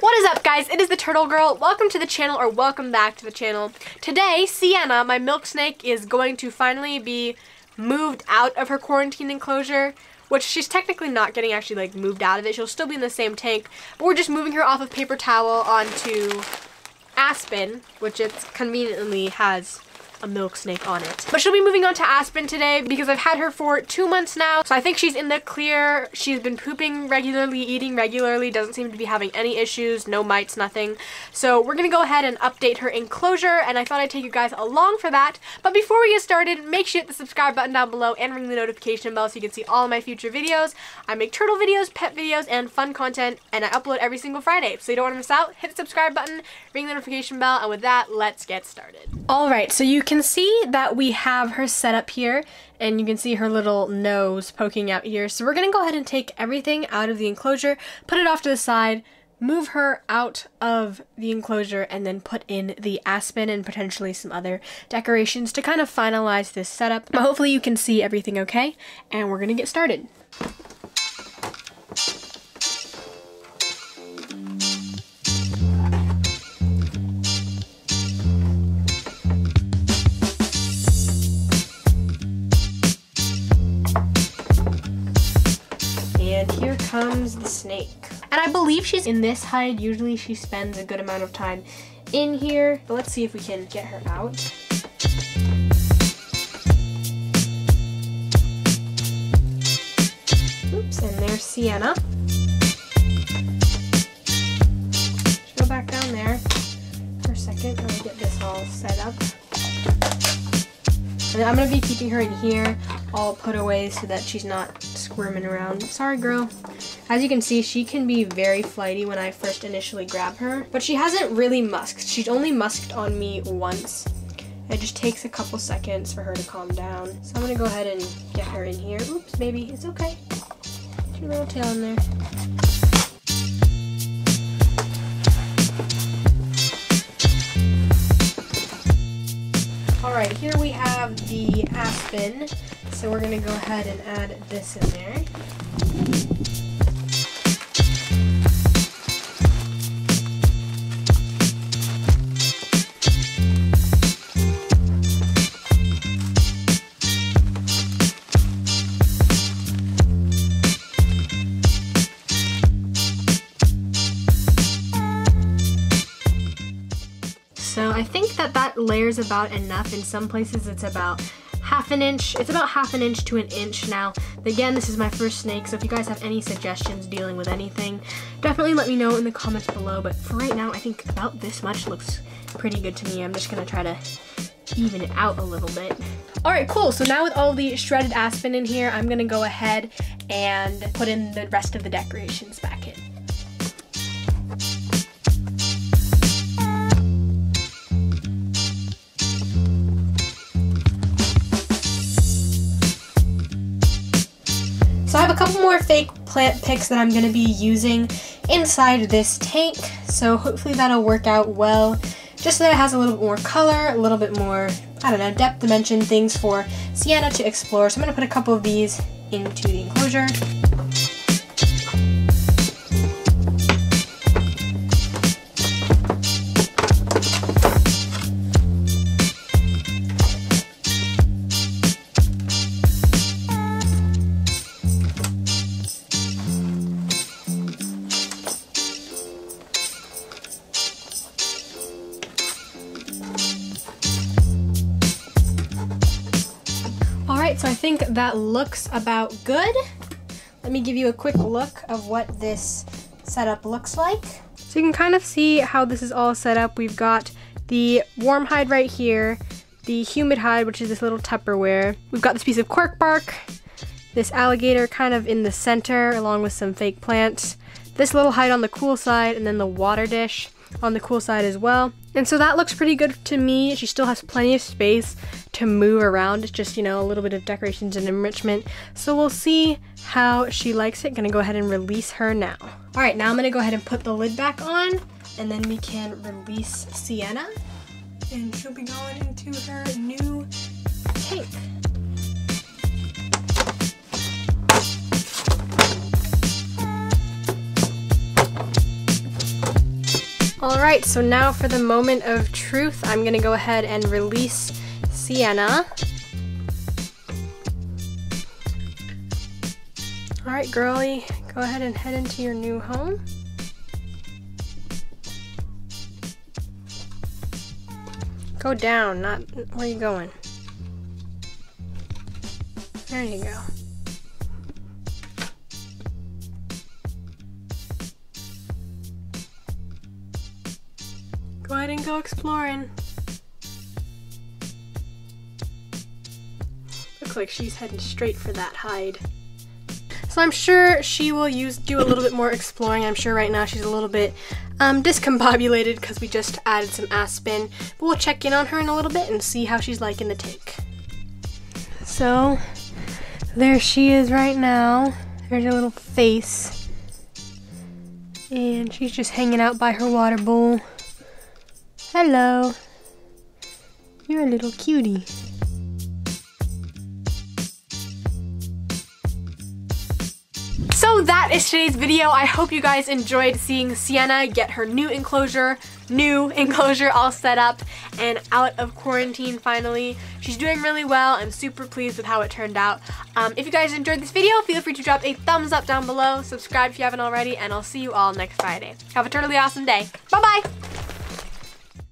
What is up guys? It is the Turtle Girl. Welcome to the channel or welcome back to the channel. Today, Siena, my milk snake, is going to finally be moved out of her quarantine enclosure, which she's technically not getting actually like moved out of it. She'll still be in the same tank, but we're just moving her off of paper towel onto Aspen, which it conveniently has a milk snake on it. But she'll be moving on to Aspen today because I've had her for two months now. So I think she's in the clear. She's been pooping regularly, eating regularly, doesn't seem to be having any issues, no mites, nothing. So we're gonna go ahead and update her enclosure and I thought I'd take you guys along for that. But before we get started, make sure you hit the subscribe button down below and ring the notification bell so you can see all my future videos. I make turtle videos, pet videos, and fun content and I upload every single Friday. So you don't wanna miss out, hit the subscribe button, ring the notification bell, and with that, let's get started. Alright, so you can see that we have her set up here and you can see her little nose poking out here. So we're gonna go ahead and take everything out of the enclosure, put it off to the side, move her out of the enclosure and then put in the aspen and potentially some other decorations to kind of finalize this setup. But hopefully you can see everything okay and we're gonna get started. And here comes the snake. And I believe she's in this hide. Usually she spends a good amount of time in here. But let's see if we can get her out. Oops, and there's Siena. Go back down there for a second. Let me get this all set up. And I'm gonna be keeping her in here all put away so that she's not squirming around. Sorry, girl. As you can see, she can be very flighty when I first initially grab her, but she hasn't really musked. She's only musked on me once. It just takes a couple seconds for her to calm down. So I'm gonna go ahead and get her in here. Oops, baby, it's okay. Your little tail in there. All right, here we have the aspen. So we're gonna go ahead and add this in there. So I think that that layers about enough. In some places it's about half an inch. It's about half an inch to an inch now. Again, this is my first snake, so if you guys have any suggestions dealing with anything, definitely let me know in the comments below. But for right now, I think about this much looks pretty good to me. I'm just gonna try to even it out a little bit. All right, cool. So now with all the shredded aspen in here, I'm gonna go ahead and put in the rest of the decorations back couple more fake plant picks that I'm going to be using inside this tank. So hopefully that'll work out well. Just so that it has a little bit more color, a little bit more, I don't know, depth dimension things for Siena to explore. So I'm going to put a couple of these into the enclosure. Alright, so I think that looks about good. Let me give you a quick look of what this setup looks like. So you can kind of see how this is all set up. We've got the warm hide right here, the humid hide, which is this little Tupperware. We've got this piece of cork bark, this alligator kind of in the center, along with some fake plants, this little hide on the cool side, and then the water dish on the cool side as well. And so that looks pretty good to me. She still has plenty of space to move around. It's just, you know, a little bit of decorations and enrichment. So we'll see how she likes it. Gonna go ahead and release her now. All right, now I'm gonna go ahead and put the lid back on and then we can release Siena. And she'll be going into her new tank. Alright, so now for the moment of truth, I'm gonna go ahead and release Siena. Alright, girly, go ahead and head into your new home. Go down, not where you going? There you go. Go ahead and go exploring. Looks like she's heading straight for that hide. So I'm sure she will use do a little bit more exploring. I'm sure right now she's a little bit um, discombobulated because we just added some aspen. But we'll check in on her in a little bit and see how she's liking the take. So there she is right now. There's her little face. And she's just hanging out by her water bowl. Hello. You're a little cutie. So that is today's video. I hope you guys enjoyed seeing Siena get her new enclosure, new enclosure all set up and out of quarantine finally. She's doing really well. I'm super pleased with how it turned out. Um, if you guys enjoyed this video, feel free to drop a thumbs up down below, subscribe if you haven't already, and I'll see you all next Friday. Have a totally awesome day. Bye-bye!